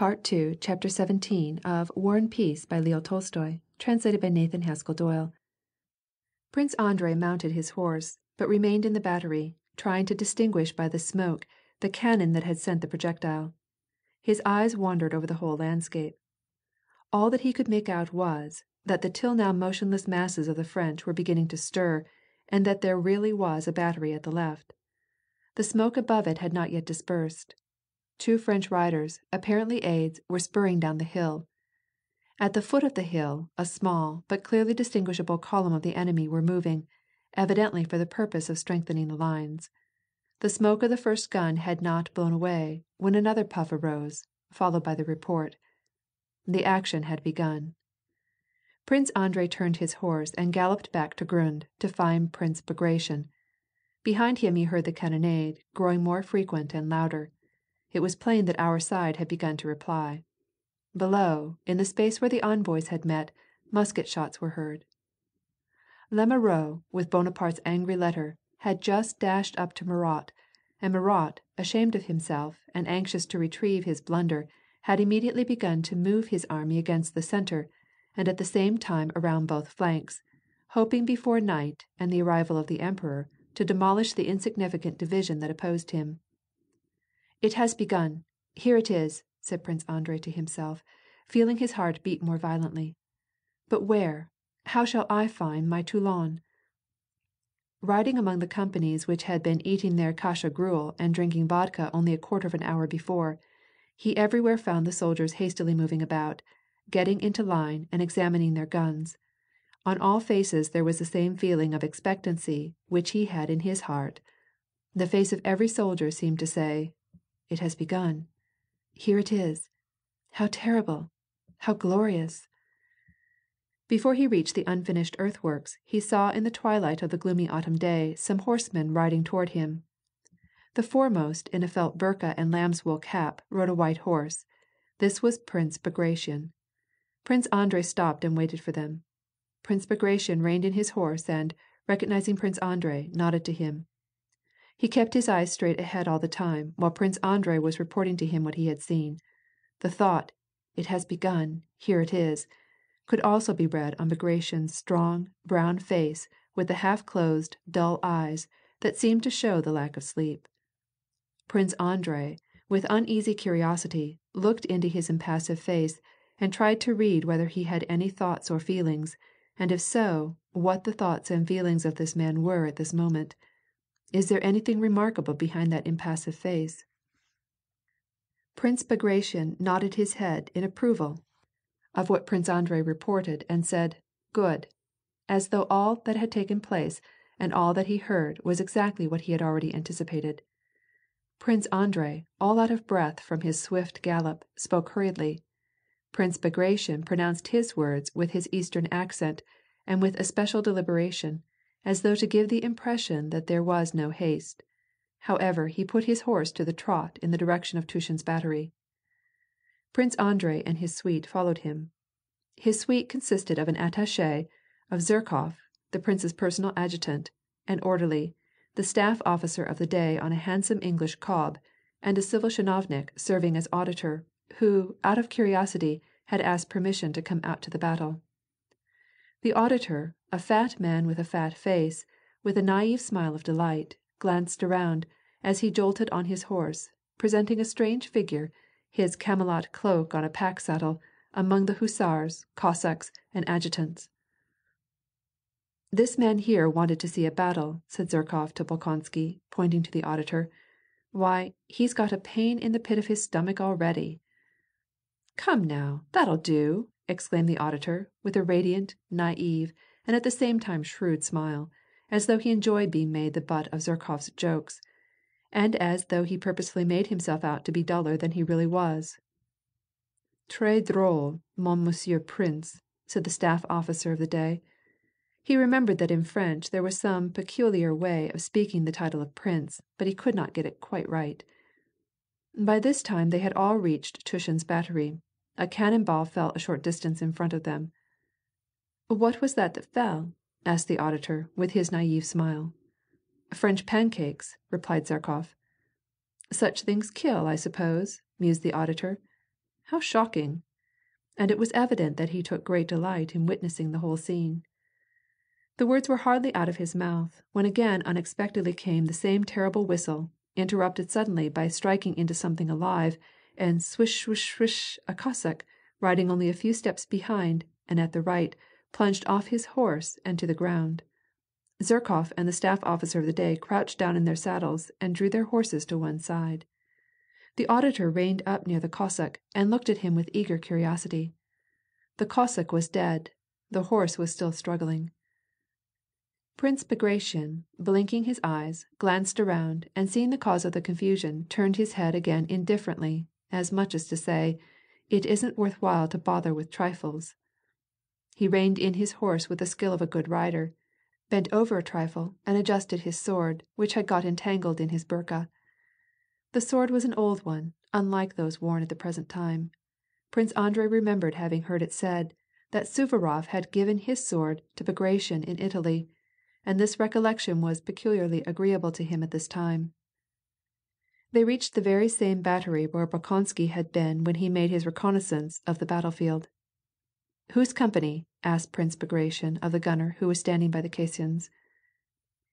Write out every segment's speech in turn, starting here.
part ii. CHAPTER XVII. Of War and Peace, by Leo Tolstoy. Translated by Nathan Haskell Dole. Prince Andrei mounted his horse, but remained in the battery, trying to distinguish by the smoke, the cannon that had sent the projectile. His eyes wandered over the whole landscape. All that he could make out was, that the till now motionless masses of the French were beginning to stir, and that there really was a battery at the left. The smoke above it had not yet dispersed. Two French riders, apparently aides, were spurring down the hill. At the foot of the hill, a small, but clearly distinguishable column of the enemy were moving, evidently for the purpose of strengthening the lines. The smoke of the first gun had not blown away, when another puff arose, followed by the report. The action had begun. Prince Andrei turned his horse and galloped back to Grund to find Prince Bagration. Behind him he heard the cannonade, growing more frequent and louder. It was plain that our side had begun to reply. Below, in the space where the envoys had met, musket shots were heard. Lemarrois, with Bonaparte's angry letter, had just dashed up to Murat, and Murat, ashamed of himself, and anxious to retrieve his blunder, had immediately begun to move his army against the centre, and at the same time around both flanks, hoping before night and the arrival of the emperor to demolish the insignificant division that opposed him. "It has begun, here it is," said Prince Andrei to himself, feeling his heart beat more violently. "But where, how shall I find my Toulon ?" Riding among the companies which had been eating their kasha gruel and drinking vodka only a quarter of an hour before, he everywhere found the soldiers hastily moving about, getting into line and examining their guns. On all faces there was the same feeling of expectancy which he had in his heart. The face of every soldier seemed to say, " It has begun. Here it is. How terrible! How glorious !" Before he reached the unfinished earthworks, he saw in the twilight of the gloomy autumn day some horsemen riding toward him. The foremost in a felt burka and lamb's wool cap rode a white horse. This was Prince Bagration. Prince Andrei stopped and waited for them. Prince Bagration reined in his horse and, recognizing Prince Andrei, nodded to him. He kept his eyes straight ahead all the time, while Prince Andrei was reporting to him what he had seen. The thought, " It has begun, here it is," could also be read on Bagration's strong, brown face with the half closed, dull eyes, that seemed to show the lack of sleep. Prince Andrei, with uneasy curiosity, looked into his impassive face, and tried to read whether he had any thoughts or feelings, and if so, what the thoughts and feelings of this man were at this moment. Is there anything remarkable behind that impassive face? Prince Bagration nodded his head in approval of what Prince Andrei reported, and said, " Good," as though all that had taken place and all that he heard was exactly what he had already anticipated. Prince Andrei, all out of breath from his swift gallop, spoke hurriedly. Prince Bagration pronounced his words with his Eastern accent, and with especial deliberation, as though to give the impression that there was no haste. However, he put his horse to the trot in the direction of Tushin's battery. Prince Andrei and his suite followed him. His suite consisted of an attache, of Zherkof, the prince's personal adjutant, an orderly, the staff officer of the day on a handsome English cob, and a civil chinovnik serving as auditor, who, out of curiosity, had asked permission to come out to the battle. The auditor, a fat man with a fat face, with a naive smile of delight, glanced around, as he jolted on his horse, presenting a strange figure, his camelot cloak on a pack saddle, among the hussars, Cossacks, and adjutants. " This man here wanted to see a battle," said Zherkof to Bolkonsky, pointing to the auditor. " Why, he's got a pain in the pit of his stomach already." " Come now, that'll do," exclaimed the auditor, with a radiant, naive, and at the same time shrewd smile, as though he enjoyed being made the butt of Zherkof's jokes, and as though he purposely made himself out to be duller than he really was. " Tres drole, mon monsieur prince," said the staff officer of the day. He remembered that in French there was some peculiar way of speaking the title of prince, but he could not get it quite right. By this time they had all reached Tushin's battery. A cannon ball fell a short distance in front of them. " What was that that fell ?" asked the auditor, with his naive smile. " French pancakes," replied Zherkof. " Such things kill, I suppose," mused the auditor. How shocking! And it was evident that he took great delight in witnessing the whole scene. The words were hardly out of his mouth, when again unexpectedly came the same terrible whistle, interrupted suddenly by striking into something alive, and swish swish swish a Cossack, riding only a few steps behind and at the right, plunged off his horse and to the ground. Zherkof and the staff officer of the day crouched down in their saddles and drew their horses to one side. The auditor reined up near the Cossack and looked at him with eager curiosity. The Cossack was dead; the horse was still struggling. Prince Bagration, blinking his eyes, glanced around, and seeing the cause of the confusion turned his head again indifferently, as much as to say, "It isn't worth while to bother with trifles." He reined in his horse with the skill of a good rider, bent over a trifle and adjusted his sword, which had got entangled in his burka. The sword was an old one, unlike those worn at the present time. Prince Andrei remembered having heard it said, that Suvarof had given his sword to Bagration in Italy, and this recollection was peculiarly agreeable to him at this time. They reached the very same battery where Bolkonsky had been when he made his reconnaissance of the battle field. " Whose company ?" asked Prince Bagration of the gunner who was standing by the caissons.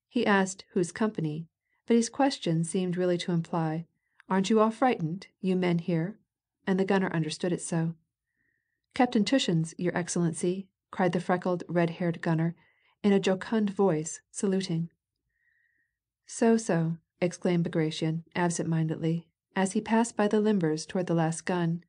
He asked " whose company," but his question seemed really to imply, " Aren't you all frightened, you men here ?" and the gunner understood it so. " Captain Tushin's, your excellency," cried the freckled, red haired gunner, in a jocund voice, saluting. "So, so," exclaimed Bagration, absent mindedly, as he passed by the limbers toward the last gun.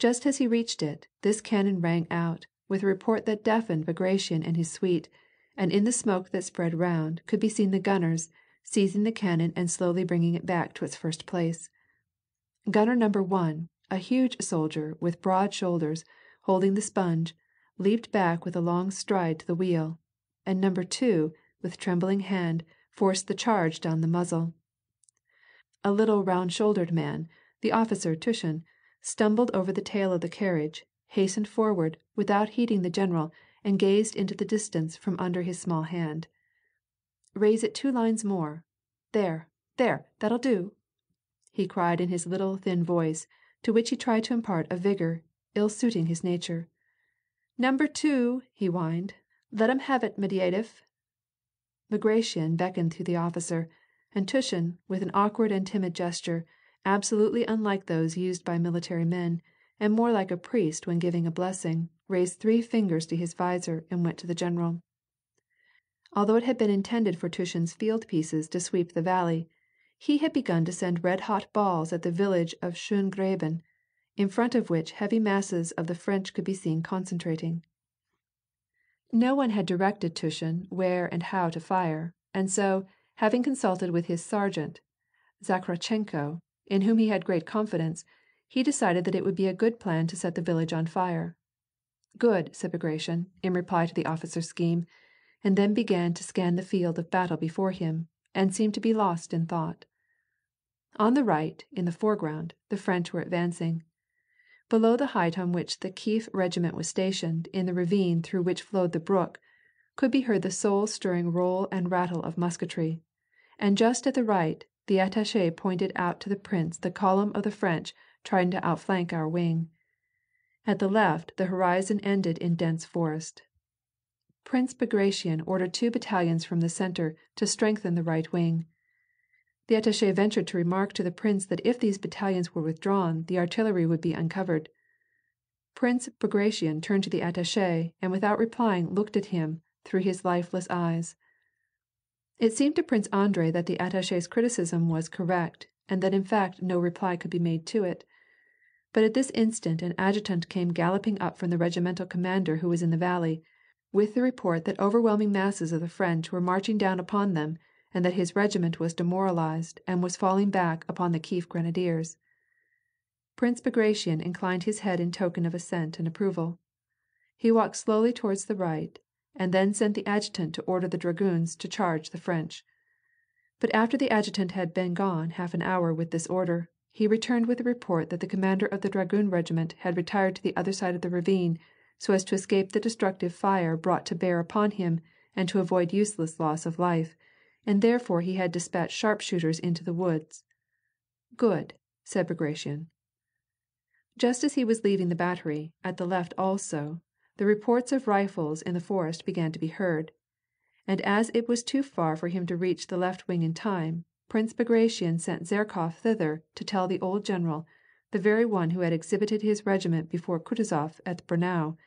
Just as he reached it, this cannon rang out, with a report that deafened Bagration and his suite, and in the smoke that spread round, could be seen the gunners, seizing the cannon and slowly bringing it back to its first place. Gunner number one, a huge soldier, with broad shoulders, holding the sponge, leaped back with a long stride to the wheel, and number two, with trembling hand, forced the charge down the muzzle. A little round shouldered man, the officer Tushin, stumbled over the tail of the carriage, hastened forward, without heeding the general, and gazed into the distance from under his small hand. " Raise it two lines more. There, there, that'll do," he cried in his little thin voice, to which he tried to impart a vigor ill suiting his nature. " Number two," he whined, " let 'em have it, Medvyedef." Bagration beckoned to the officer, and Tushin, with an awkward and timid gesture, absolutely unlike those used by military men, and more like a priest when giving a blessing, raised three fingers to his visor and went to the general. Although it had been intended for Tushin's field pieces to sweep the valley, he had begun to send red hot balls at the village of Schongraben, in front of which heavy masses of the French could be seen concentrating. No one had directed Tushin where and how to fire, and so, having consulted with his sergeant, Zakhartchenko, in whom he had great confidence, he decided that it would be a good plan to set the village on fire. " Good," said Bagration, in reply to the officer's scheme, and then began to scan the field of battle before him, and seemed to be lost in thought. On the right, in the foreground, the French were advancing. Below the height on which the Kief regiment was stationed in the ravine through which flowed the brook, could be heard the soul stirring roll and rattle of musketry, and just at the right, the attache pointed out to the prince the column of the French trying to outflank our wing. At the left the horizon ended in dense forest. Prince Bagration ordered two battalions from the centre to strengthen the right wing. The attache ventured to remark to the prince that if these battalions were withdrawn, the artillery would be uncovered. Prince Bagration turned to the attache and without replying looked at him through his lifeless eyes. It seemed to Prince Andrei that the attache's criticism was correct and that in fact no reply could be made to it. But at this instant an adjutant came galloping up from the regimental commander who was in the valley, with the report that overwhelming masses of the French were marching down upon them and that his regiment was demoralized and was falling back upon the Kief grenadiers. Prince Bagration inclined his head in token of assent and approval. He walked slowly towards the right, and then sent the adjutant to order the dragoons to charge the French. But after the adjutant had been gone half an hour with this order, he returned with the report that the commander of the dragoon regiment had retired to the other side of the ravine, so as to escape the destructive fire brought to bear upon him and to avoid useless loss of life, and therefore he had despatched sharpshooters into the woods. " Good," said Bagration. Just as he was leaving the battery, at the left also, the reports of rifles in the forest began to be heard, and as it was too far for him to reach the left wing in time, Prince Bagration sent Zherkof thither to tell the old general, the very one who had exhibited his regiment before Kutuzof at Braunau,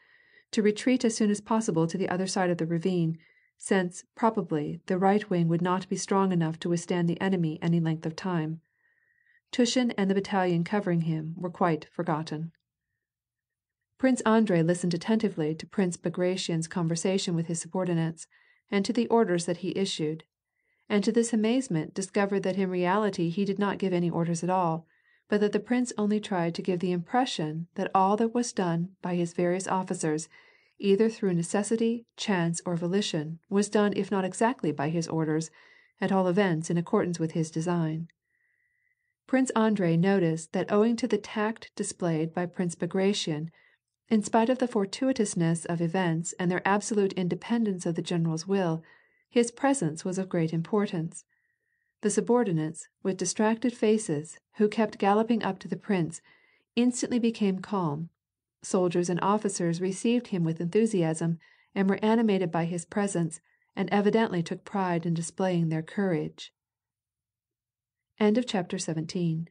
to retreat as soon as possible to the other side of the ravine, since, probably, the right wing would not be strong enough to withstand the enemy any length of time. Tushin and the battalion covering him were quite forgotten. Prince Andrei listened attentively to Prince Bagration's conversation with his subordinates, and to the orders that he issued, and to his amazement discovered that in reality he did not give any orders at all, but that the prince only tried to give the impression that all that was done by his various officers, either through necessity, chance, or volition, was done if not exactly by his orders, at all events in accordance with his design. Prince Andrei noticed that owing to the tact displayed by Prince Bagration, in spite of the fortuitousness of events and their absolute independence of the general's will, his presence was of great importance. The subordinates, with distracted faces, who kept galloping up to the prince, instantly became calm; soldiers and officers received him with enthusiasm, and were animated by his presence, and evidently took pride in displaying their courage. CHAPTER XVIII.